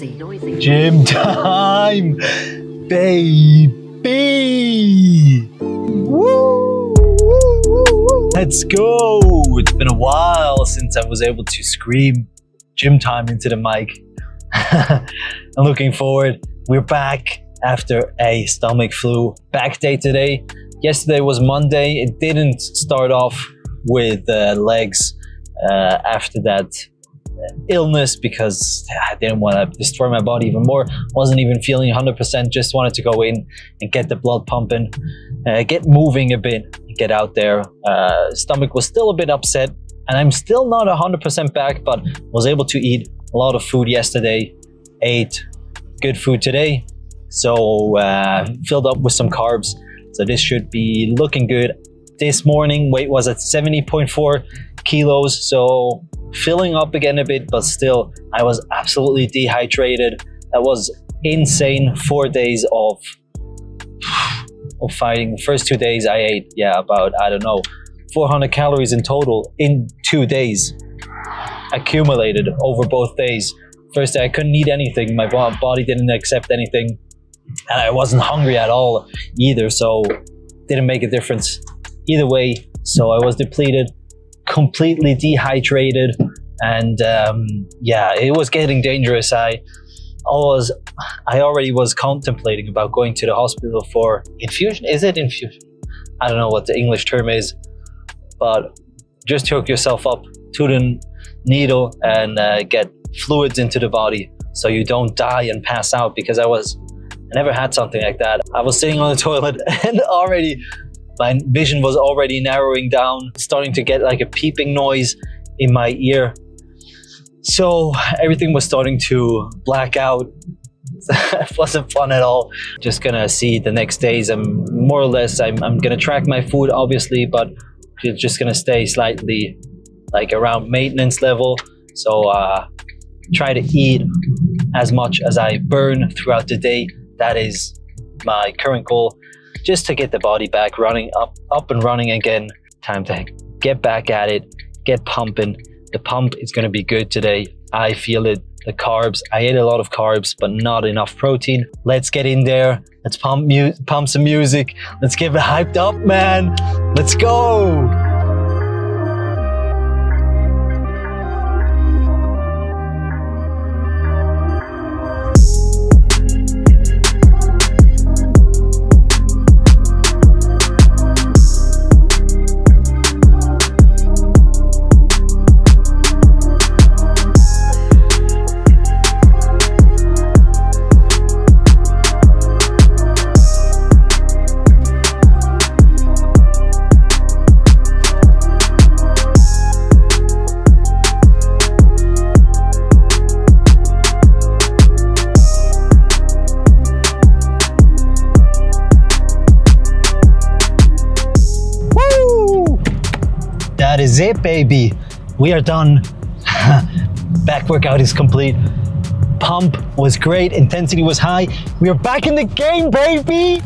noisy, noisy. Gym time, baby! Woo! Let's go! It's been a while since I was able to scream gym time into the mic. I'm looking forward. We're back after a stomach flu. Back day today. Yesterday was Monday. It didn't start off with uh, legs uh, after that illness because I didn't want to destroy my body even more. Wasn't even feeling 100%. Just wanted to go in and get the blood pumping, uh, get moving a bit, get out there. Uh, stomach was still a bit upset, and I'm still not 100% back, but was able to eat a lot of food yesterday. Ate good food today, so uh, filled up with some carbs. So this should be looking good. This morning weight was at 70.4 kilos, so filling up again a bit, but still, I was absolutely dehydrated. That was insane. Four days of of fighting. The first two days, I ate yeah about I don't know 400 calories in total in two days, accumulated over both days. First day, I couldn't eat anything. My body didn't accept anything, and I wasn't hungry at all either. So, didn't make a difference either way. So I was depleted completely dehydrated and um, yeah it was getting dangerous. I was i already was contemplating about going to the hospital for infusion. Is it infusion? I don't know what the english term is but just hook yourself up to the needle and uh, get fluids into the body so you don't die and pass out because i was i never had something like that. I was sitting on the toilet and already my vision was already narrowing down, starting to get like a peeping noise in my ear. So everything was starting to black out. it wasn't fun at all. Just gonna see the next days. I'm more or less, I'm, I'm gonna track my food obviously, but it's just gonna stay slightly like around maintenance level. So uh, try to eat as much as I burn throughout the day. That is my current goal just to get the body back running up, up and running again. Time to get back at it, get pumping. The pump is going to be good today. I feel it. The carbs, I ate a lot of carbs, but not enough protein. Let's get in there. Let's pump, pump some music. Let's get hyped up, man. Let's go. Is it, baby. We are done. Back workout is complete. Pump was great. Intensity was high. We are back in the game, baby.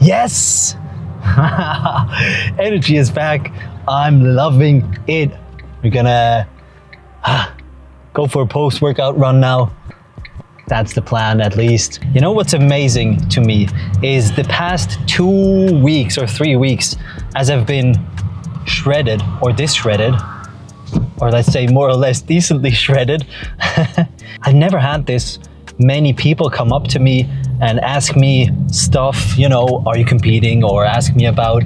Yes. Energy is back. I'm loving it. We're gonna uh, go for a post-workout run now. That's the plan, at least. You know what's amazing to me is the past two weeks or three weeks, as I've been shredded or disshredded, or let's say more or less decently shredded. I've never had this many people come up to me and ask me stuff, you know, are you competing or ask me about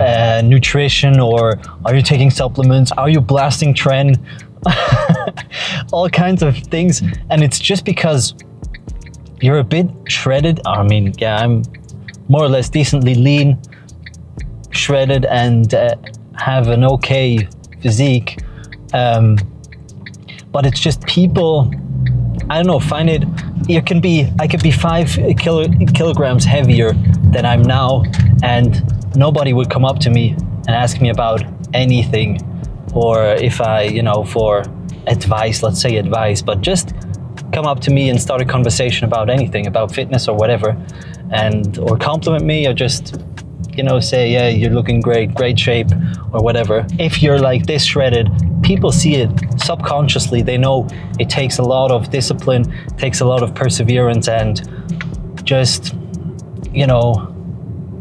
uh, nutrition or are you taking supplements? Are you blasting tren? All kinds of things. And it's just because you're a bit shredded. I mean, yeah, I'm more or less decently lean, shredded, and uh, have an okay physique. Um, but it's just people, I don't know, find it, you can be, I could be five kilo, kilograms heavier than I'm now, and nobody would come up to me and ask me about anything, or if I, you know, for advice, let's say advice, but just come up to me and start a conversation about anything, about fitness or whatever, and or compliment me or just you know, say, yeah, you're looking great, great shape, or whatever. If you're like this shredded, people see it subconsciously. They know it takes a lot of discipline, takes a lot of perseverance, and just, you know,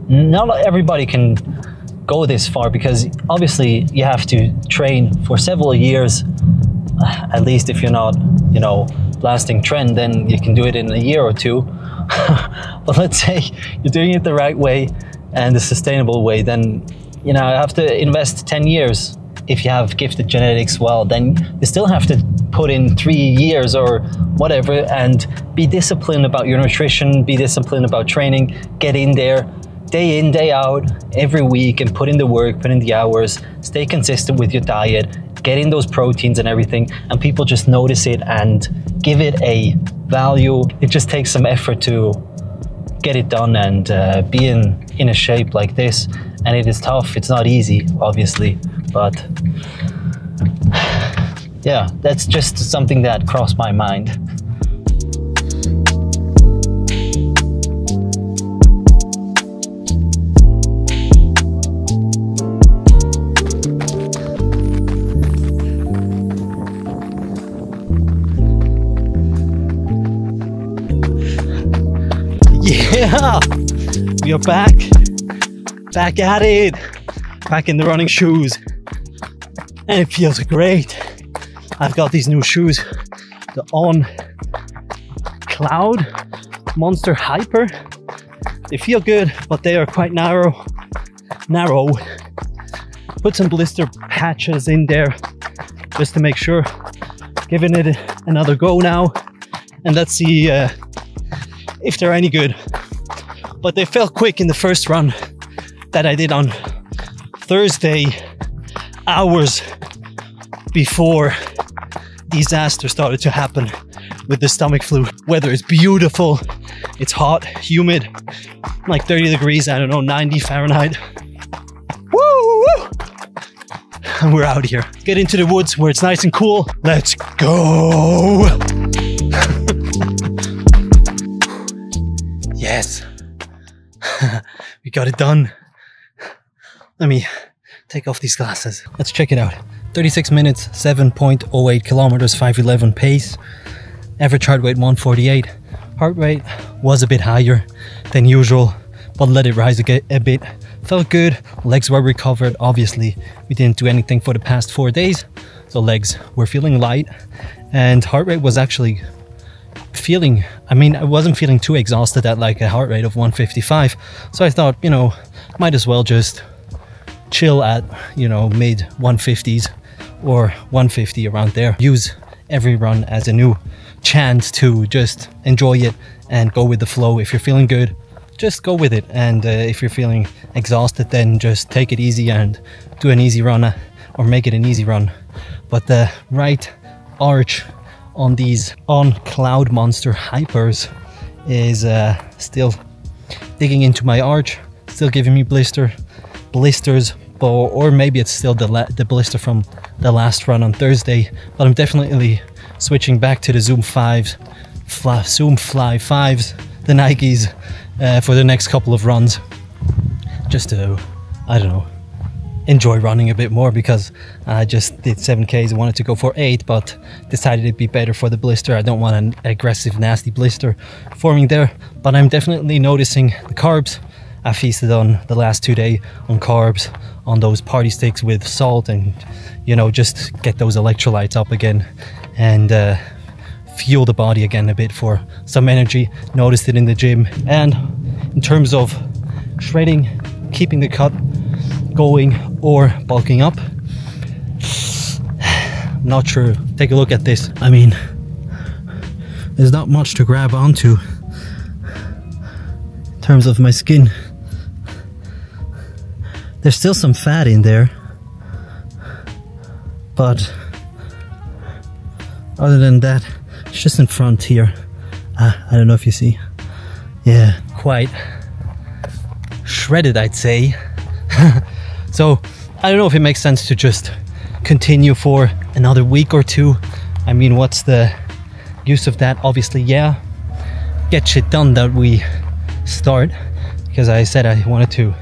not everybody can go this far because obviously you have to train for several years. At least if you're not, you know, lasting tren, then you can do it in a year or two. but let's say you're doing it the right way and a sustainable way, then you know, you have to invest 10 years. If you have gifted genetics, well, then you still have to put in three years or whatever and be disciplined about your nutrition, be disciplined about training, get in there day in, day out, every week and put in the work, put in the hours, stay consistent with your diet, get in those proteins and everything, and people just notice it and give it a value. It just takes some effort to get it done and uh, be in, in a shape like this. And it is tough, it's not easy, obviously, but yeah, that's just something that crossed my mind. Are back, back at it, back in the running shoes, and it feels great. I've got these new shoes, the On Cloud Monster Hyper. They feel good, but they are quite narrow. Narrow. Put some blister patches in there just to make sure. Giving it another go now, and let's see. Uh, if they're any good. But they felt quick in the first run that I did on Thursday, hours before disaster started to happen with the stomach flu. Weather is beautiful, it's hot, humid, like 30 degrees, I don't know, 90 Fahrenheit. Woo! woo. And we're out here. Get into the woods where it's nice and cool. Let's go! Yes. We got it done. Let me take off these glasses. Let's check it out. 36 minutes, 7.08 kilometers, 511 pace. Average heart rate 148. Heart rate was a bit higher than usual, but let it rise a bit. Felt good. Legs were recovered. Obviously, we didn't do anything for the past four days, so legs were feeling light, and heart rate was actually feeling, I mean, I wasn't feeling too exhausted at like a heart rate of 155. So I thought, you know, might as well just chill at, you know, mid 150s or 150 around there. Use every run as a new chance to just enjoy it and go with the flow. If you're feeling good, just go with it. And uh, if you're feeling exhausted, then just take it easy and do an easy run uh, or make it an easy run. But the right arch on these on Cloud Monster Hypers is uh, still digging into my arch, still giving me blister, blisters, or, or maybe it's still the, the blister from the last run on Thursday, but I'm definitely switching back to the Zoom 5s, Fly, Zoom Fly 5s, the Nikes, uh, for the next couple of runs. Just to, I don't know, enjoy running a bit more because I just did 7Ks. I wanted to go for 8, but decided it'd be better for the blister. I don't want an aggressive, nasty blister forming there, but I'm definitely noticing the carbs. I feasted on the last two days on carbs, on those party sticks with salt, and you know, just get those electrolytes up again and uh, fuel the body again a bit for some energy. Noticed it in the gym, and in terms of shredding, keeping the cut going or bulking up. Not sure. Take a look at this. I mean, there's not much to grab onto in terms of my skin. There's still some fat in there, but other than that, it's just in front here. Ah, I don't know if you see. Yeah, quite shredded, I'd say. So I don't know if it makes sense to just continue for another week or two. I mean, what's the use of that? Obviously, yeah, get shit done that we start because I said I wanted to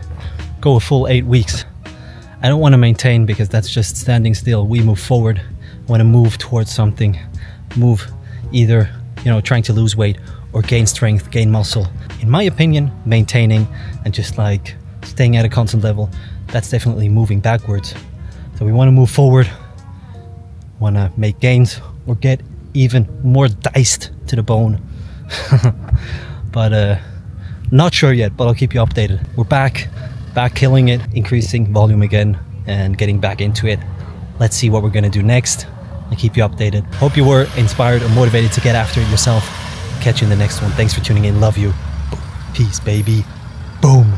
go a full eight weeks I don't want to maintain because that's just standing still. We move forward. I want to move towards something. Move either, you know, trying to lose weight or gain strength, gain muscle. In my opinion, maintaining and just like staying at a constant level, that's definitely moving backwards. So we want to move forward, want to make gains or get even more diced to the bone. but uh, not sure yet, but I'll keep you updated. We're back, back killing it, increasing volume again and getting back into it. Let's see what we're going to do next and keep you updated. Hope you were inspired or motivated to get after it yourself. Catch you in the next one. Thanks for tuning in. Love you. Peace, baby. Boom.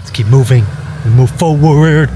Let's keep moving and move forward.